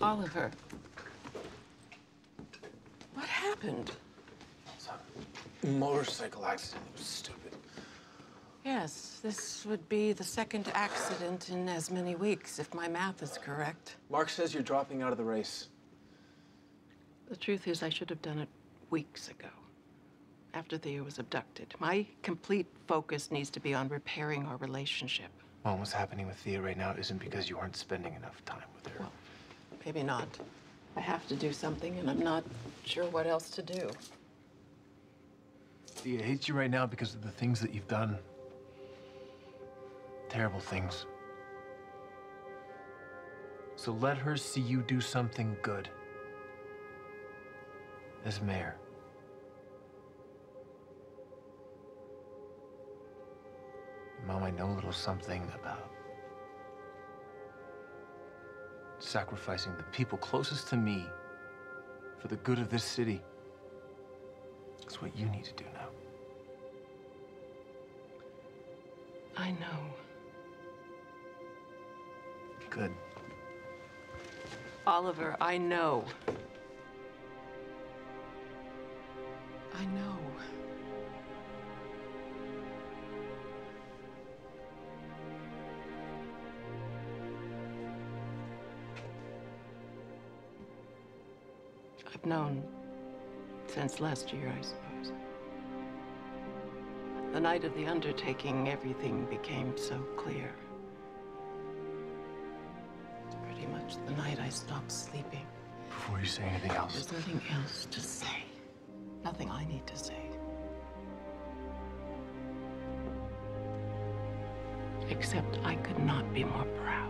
Oliver. What happened? It's a motorcycle accident. It was stupid. Yes, this would be the second accident in as many weeks, if my math is correct. Mark says you're dropping out of the race. The truth is, I should have done it weeks ago, after Thea was abducted. My complete focus needs to be on repairing our relationship. Well, what's happening with Thea right now isn't because you aren't spending enough time with her. Well, maybe not. I have to do something, and I'm not sure what else to do. Thea hates you right now because of the things that you've done. Terrible things. So let her see you do something good. As mayor. Mom, I know a little something about sacrificing the people closest to me for the good of this city. It's what you need to do now. I know. Good. Oliver, I know. I've known since last year, I suppose. The night of the undertaking, everything became so clear. It's pretty much the night I stopped sleeping. Before you say anything else, There's nothing else to say. Nothing I need to say. Except I could not be more proud.